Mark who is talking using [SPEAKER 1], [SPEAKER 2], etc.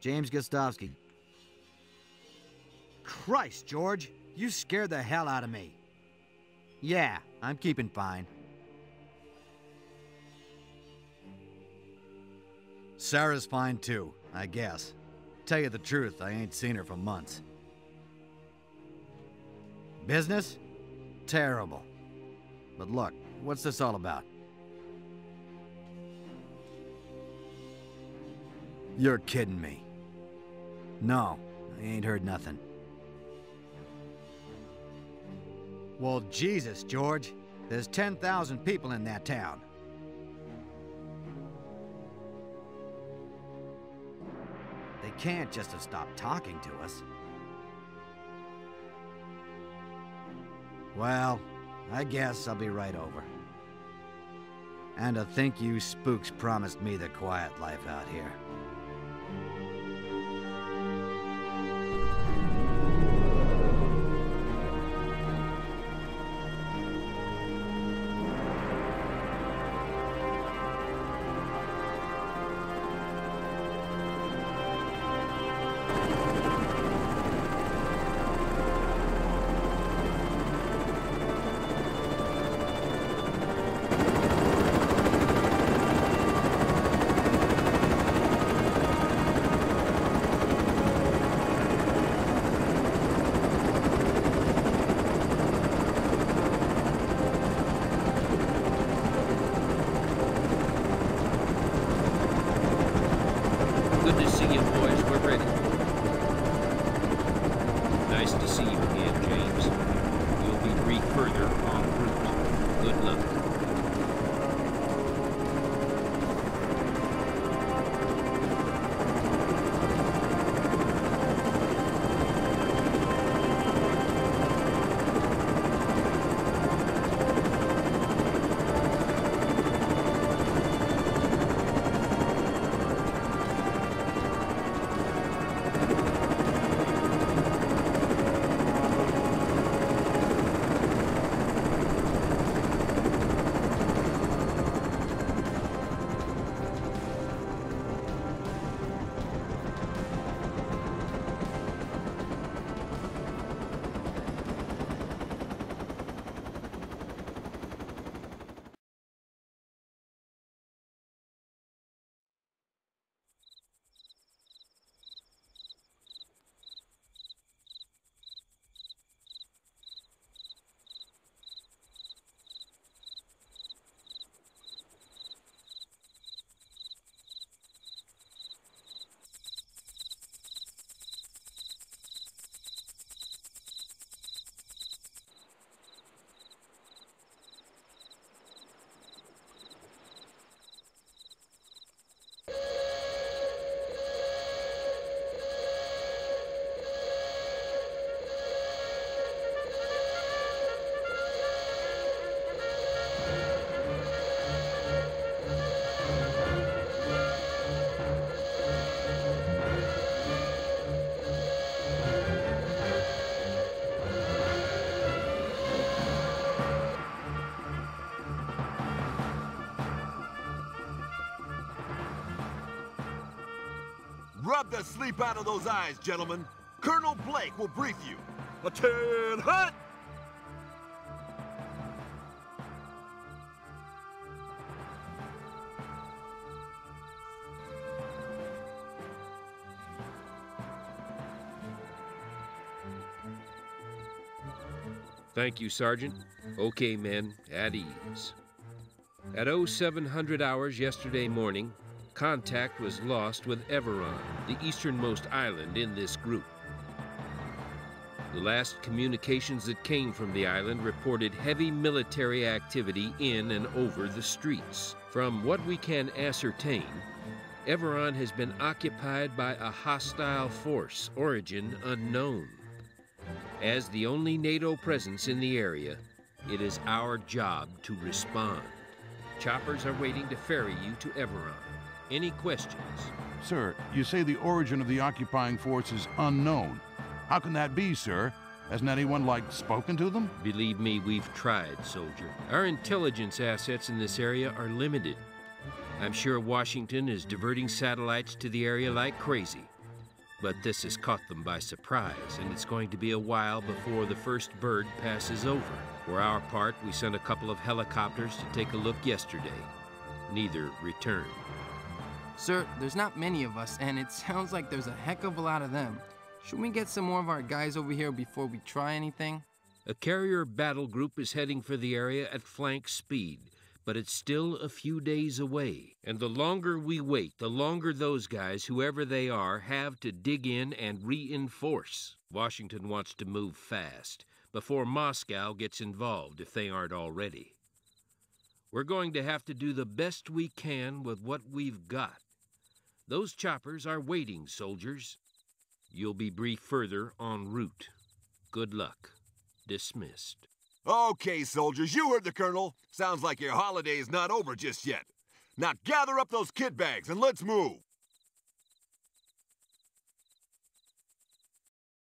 [SPEAKER 1] James Gastovski. Christ, George, you scared the hell out of me. Yeah, I'm keeping fine. Sarah's fine too, I guess. Tell you the truth, I ain't seen her for months. Business? Terrible. But look, what's this all about? You're kidding me. No, I ain't heard nothing. Well, Jesus, George. There's 10,000 people in that town. They can't just have stopped talking to us. Well, I guess I'll be right over. And to think you spooks promised me the quiet life out here.
[SPEAKER 2] See you, boys. We're ready. Nice to see you again, James. We'll be brief further
[SPEAKER 3] Rub the sleep out of those eyes, gentlemen. Colonel Blake will brief you. Attend hut!
[SPEAKER 2] Thank you, Sergeant. Okay, men, at ease. At 0700 hours yesterday morning, contact was lost with Everon, the easternmost island in this group. The last communications that came from the island reported heavy military activity in and over the streets. From what we can ascertain, Everon has been occupied by a hostile force, origin unknown. As the only NATO presence in the area, it is our job to respond. Choppers are waiting to ferry you to Everon. Any questions?
[SPEAKER 4] Sir, you say the origin of the occupying force is unknown. How can that be, sir? Hasn't anyone, like, spoken to them?
[SPEAKER 2] Believe me, we've tried, soldier. Our intelligence assets in this area are limited. I'm sure Washington is diverting satellites to the area like crazy. But this has caught them by surprise, and it's going to be a while before the first bird passes over. For our part, we sent a couple of helicopters to take a look yesterday. Neither returned.
[SPEAKER 5] Sir, there's not many of us, and it sounds like there's a heck of a lot of them. Should we get some more of our guys over here before we try anything?
[SPEAKER 2] A carrier battle group is heading for the area at flank speed, but it's still a few days away. And the longer we wait, the longer those guys, whoever they are, have to dig in and reinforce. Washington wants to move fast, before Moscow gets involved if they aren't already. We're going to have to do the best we can with what we've got. Those choppers are waiting, soldiers. You'll be briefed further en route. Good luck. Dismissed.
[SPEAKER 3] Okay, soldiers, you heard the Colonel. Sounds like your holiday is not over just yet. Now gather up those kit bags and let's move.